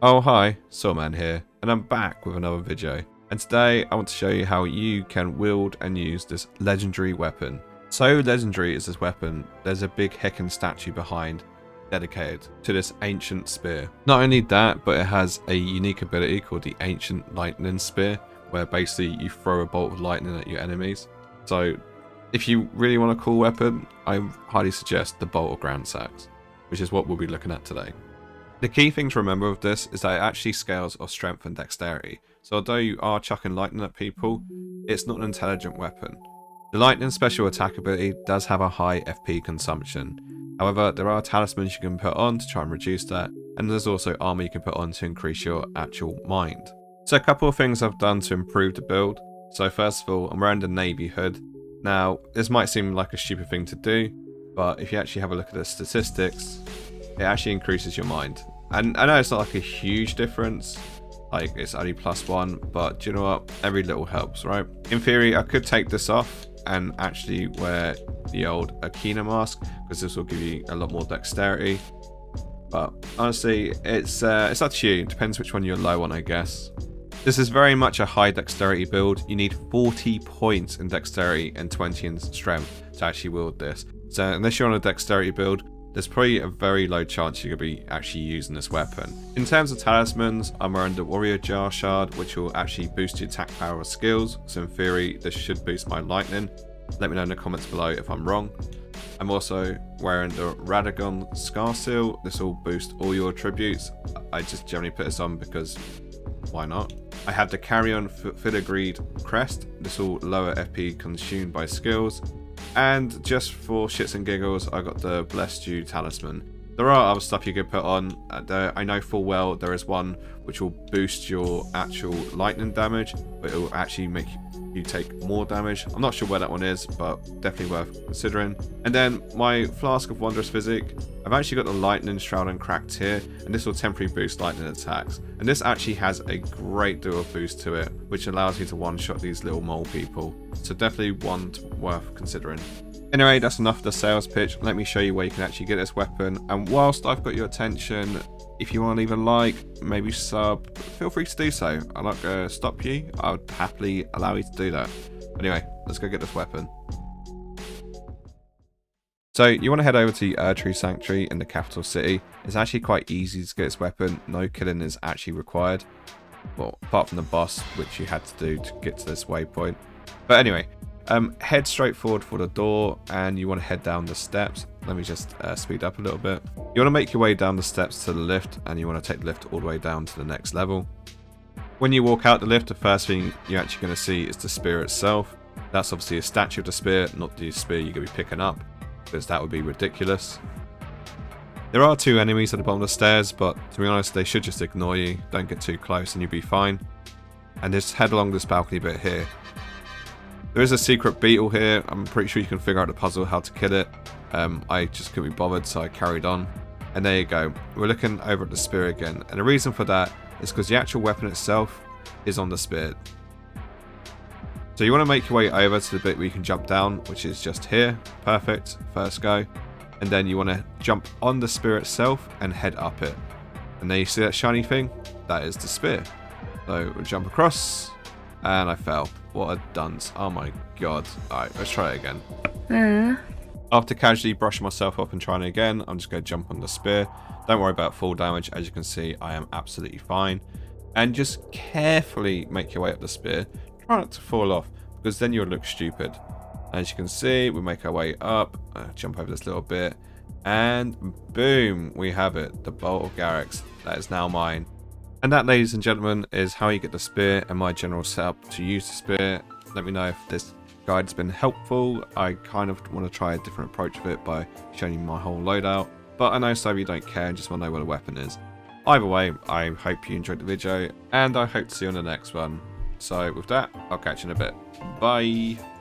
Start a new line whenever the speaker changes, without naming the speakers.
Oh hi, Sawman here, and I'm back with another video. And today I want to show you how you can wield and use this legendary weapon. So legendary is this weapon, there's a big heckin' statue behind dedicated to this ancient spear. Not only that, but it has a unique ability called the Ancient Lightning Spear, where basically you throw a bolt of lightning at your enemies. So if you really want a cool weapon, I highly suggest the Bolt of Gransax, which is what we'll be looking at today. The key thing to remember with this is that it actually scales of strength and dexterity. So although you are chucking lightning at people, it's not an intelligent weapon. The lightning special attack ability does have a high FP consumption. However, there are talismans you can put on to try and reduce that, and there's also armor you can put on to increase your actual mind. So a couple of things I've done to improve the build. So first of all, I'm wearing the navy hood. Now, this might seem like a stupid thing to do, but if you actually have a look at the statistics, it actually increases your mind. And I know it's not like a huge difference, like it's only plus one, but do you know what? Every little helps, right? In theory, I could take this off and actually wear the old Okina mask, because this will give you a lot more dexterity. But honestly, it's uh, it's up to you. It depends which one you're low on, I guess. This is very much a high dexterity build. You need 40 points in dexterity and 20 in strength to actually wield this. So unless you're on a dexterity build, there's probably a very low chance you're going to be actually using this weapon. In terms of talismans, I'm wearing the Warrior Jar Shard, which will actually boost your attack power skills, so in theory this should boost my lightning. Let me know in the comments below if I'm wrong. I'm also wearing the Radagon Scar Seal, this will boost all your attributes. I just generally put this on because why not? I have the Carrion Filigreed Crest, this will lower FP consumed by skills. And just for shits and giggles, I got the Blessed Dew Talisman. There are other stuff you could put on. Uh, I know full well there is one which will boost your actual lightning damage, but it will actually make you take more damage. I'm not sure where that one is, but definitely worth considering. And then my Flask of Wondrous Physic. I've actually got the Lightning-Shrouding Cracked here, and this will temporarily boost lightning attacks. And this actually has a great deal of boost to it, which allows you to one-shot these little mole people. So definitely one worth considering. Anyway, that's enough of the sales pitch. Let me show you where you can actually get this weapon. And whilst I've got your attention, if you want to leave a like, maybe sub, feel free to do so. I'm not going to stop you. I would happily allow you to do that. Anyway, let's go get this weapon. So you want to head over to Erdtree Sanctuary in the capital city. It's actually quite easy to get this weapon. No killing is actually required. Well, apart from the boss, which you had to do to get to this waypoint. But anyway, um, head straight forward for the door and you want to head down the steps. Let me just uh, speed up a little bit. You want to make your way down the steps to the lift and you want to take the lift all the way down to the next level. When you walk out the lift, the first thing you're actually going to see is the spear itself. That's obviously a statue of the spear, not the spear you're going to be picking up, because that would be ridiculous. There are two enemies at the bottom of the stairs, but to be honest, they should just ignore you. Don't get too close and you'll be fine. And just head along this balcony bit here. There is a secret beetle here. I'm pretty sure you can figure out the puzzle how to kill it. Um, I just couldn't be bothered, so I carried on. And there you go. We're looking over at the spear again. And the reason for that is because the actual weapon itself is on the spear. So you want to make your way over to the bit where you can jump down, which is just here. Perfect. First go. And then you want to jump on the spear itself and head up it. And there you see that shiny thing? That is the spear. So we'll jump across. And I fell. What a dunce. Oh my god. Alright, let's try it again. Uh. After casually brushing myself up and trying again, I'm just going to jump on the spear. Don't worry about full damage. As you can see, I am absolutely fine. And just carefully make your way up the spear. Try not to fall off, because then you'll look stupid. As you can see, we make our way up. Uh, jump over this little bit. And boom, we have it. The Bolt of Gransax. That is now mine. And that, ladies and gentlemen, is how you get the spear and my general setup to use the spear. Let me know if this guide's been helpful. I kind of want to try a different approach of it by showing you my whole loadout. But I know some of you don't care and just want to know what a weapon is. Either way, I hope you enjoyed the video, and I hope to see you on the next one. So with that, I'll catch you in a bit. Bye!